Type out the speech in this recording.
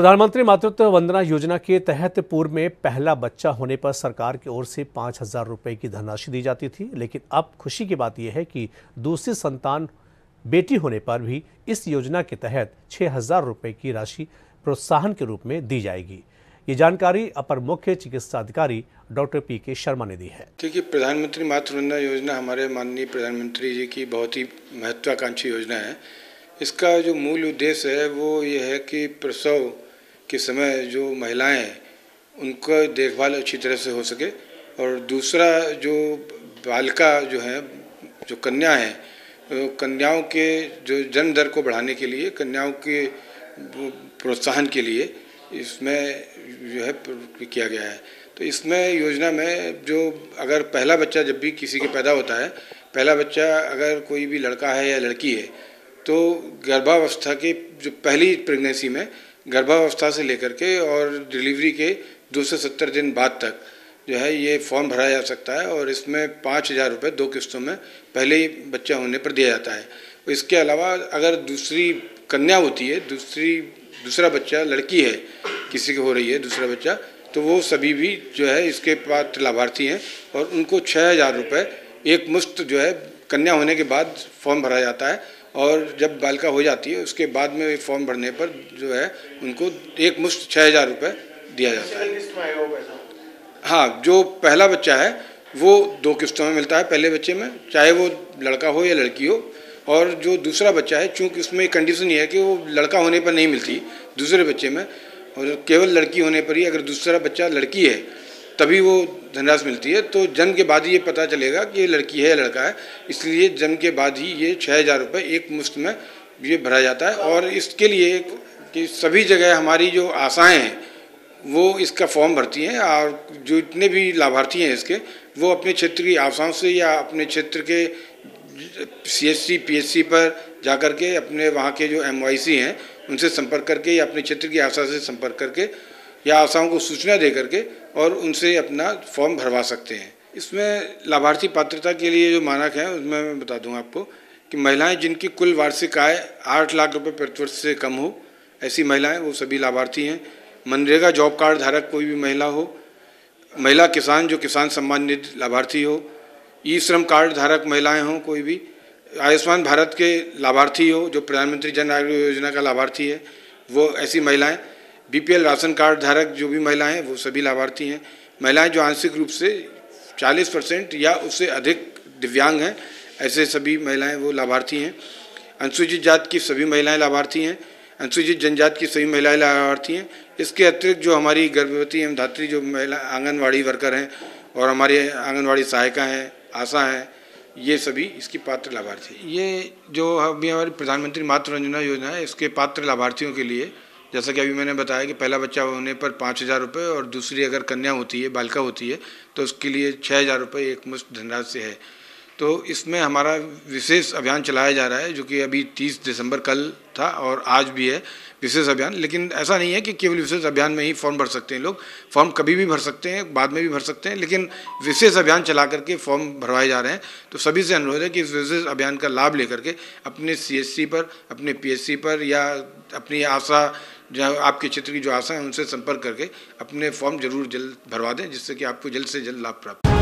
प्रधानमंत्री मातृत्व वंदना योजना के तहत पूर्व में पहला बच्चा होने पर सरकार की ओर से पाँच हज़ार रुपये की धनराशि दी जाती थी, लेकिन अब खुशी की बात यह है कि दूसरी संतान बेटी होने पर भी इस योजना के तहत छः हज़ार रुपये की राशि प्रोत्साहन के रूप में दी जाएगी। ये जानकारी अपर मुख्य चिकित्सा अधिकारी डॉक्टर पी के शर्मा ने दी है। देखिए, प्रधानमंत्री मातृ वंदना योजना हमारे माननीय प्रधानमंत्री जी की बहुत ही महत्वाकांक्षी योजना है। इसका जो मूल उद्देश्य है, वो ये है कि प्रसव के समय जो महिलाएँ हैं, उनका देखभाल अच्छी तरह से हो सके। और दूसरा जो बालिका जो है, जो कन्या है कन्याओं के जो जन्म दर को बढ़ाने के लिए, कन्याओं के प्रोत्साहन के लिए इसमें जो है किया गया है। तो इसमें योजना में जो अगर पहला बच्चा जब भी किसी के पैदा होता है, पहला बच्चा अगर कोई भी लड़का है या लड़की है तो गर्भावस्था के जो पहली प्रेगनेंसी में गर्भावस्था से लेकर के और डिलीवरी के दो से सत्तर दिन बाद तक जो है ये फॉर्म भरा जा सकता है और इसमें पाँच हज़ार रुपये दो किस्तों में पहले ही बच्चा होने पर दिया जाता है। इसके अलावा अगर दूसरी कन्या होती है, दूसरी, दूसरा बच्चा लड़की है, किसी की हो रही है, दूसरा बच्चा तो वो सभी भी जो है इसके पात्र लाभार्थी हैं और उनको छः हज़ार रुपये एक मुश्त जो है कन्या होने के बाद फॉर्म भरा जाता है। और जब बालिका हो जाती है उसके बाद में फॉर्म भरने पर जो है उनको एक मुश्त छः हज़ार रुपये दिया जाता है। हाँ जो पहला बच्चा है वो दो किस्तों में मिलता है पहले बच्चे में चाहे वो लड़का हो या लड़की हो। और जो दूसरा बच्चा है चूँकि उसमें कंडीशन ये है कि वो लड़का होने पर नहीं मिलती दूसरे बच्चे में और केवल लड़की होने पर ही अगर दूसरा बच्चा लड़की है तभी वो धनराशि मिलती है। तो जन्म के बाद ही ये पता चलेगा कि ये लड़की है या लड़का है। इसलिए जन्म के बाद ही ये छः हज़ार रुपये एक मुश्त में ये भरा जाता है। और इसके लिए कि सभी जगह हमारी जो आशाएँ हैं, वो इसका फॉर्म भरती हैं और जो इतने भी लाभार्थी हैं इसके, वो अपने क्षेत्र की आशाओं से या अपने क्षेत्र के सीएससी पीएचसी पर जाकर के अपने वहाँ के जो एमवाईसी हैं, उनसे संपर्क करके या अपने क्षेत्र की आशा से संपर्क करके या आशाओं को सूचना दे करके और उनसे अपना फॉर्म भरवा सकते हैं। इसमें लाभार्थी पात्रता के लिए जो मानक हैं, उसमें मैं बता दूँ आपको कि महिलाएँ जिनकी कुल वार्षिक आय आठ लाख रुपए प्रतिवर्ष से कम हो, ऐसी महिलाएँ, वो सभी लाभार्थी हैं। मनरेगा जॉब कार्ड धारक कोई भी महिला हो, महिला किसान जो किसान सम्मान निधि लाभार्थी हो ई श्रम कार्ड धारक महिलाएँ हों कोई भी, आयुष्मान भारत के लाभार्थी हो, जो प्रधानमंत्री जन आरोग्य योजना का लाभार्थी है, वो ऐसी महिलाएँ बीपीएल राशन कार्ड धारक जो भी महिलाएँ हैं, वो सभी लाभार्थी हैं। महिलाएँ जो आंशिक रूप से 40 परसेंट या उससे अधिक दिव्यांग हैं, ऐसे सभी महिलाएँ वो लाभार्थी हैं। अनुसूचित जात की सभी महिलाएँ लाभार्थी हैं। अनुसूचित जनजात की सभी महिलाएँ लाभार्थी हैं। इसके अतिरिक्त जो हमारी गर्भवती एवं धात्री जो महिला, आंगनवाड़ी वर्कर हैं और हमारे आंगनवाड़ी सहायिका हैं, आशा हैं, ये सभी इसकी पात्र लाभार्थी ये जो अभी हमारी प्रधानमंत्री मातृ वंदना योजना है, इसके पात्र लाभार्थियों के लिए जैसा कि अभी मैंने बताया कि पहला बच्चा होने पर पाँच हज़ार रुपये और दूसरी अगर कन्या होती है, बालिका होती है तो उसके लिए छः हज़ार रुपये एक मुश्त धनराशि है। तो इसमें हमारा विशेष अभियान चलाया जा रहा है, जो कि अभी तीस दिसंबर कल था और आज भी है, विशेष अभियान। लेकिन ऐसा नहीं है कि केवल विशेष अभियान में ही फॉर्म भर सकते हैं लोग। फॉर्म कभी भी भर सकते हैं, बाद में भी भर सकते हैं, लेकिन विशेष अभियान चला करके फॉर्म भरवाए जा रहे हैं। तो सभी से अनुरोध है कि इस विशेष अभियान का लाभ लेकर के अपने सी पर, अपने पीएससी पर या अपनी आशा, जो आपके क्षेत्र की जो आशा है, उनसे संपर्क करके अपने फॉर्म ज़रूर जल्द भरवा दें, जिससे कि आपको जल्द से जल्द लाभ प्राप्त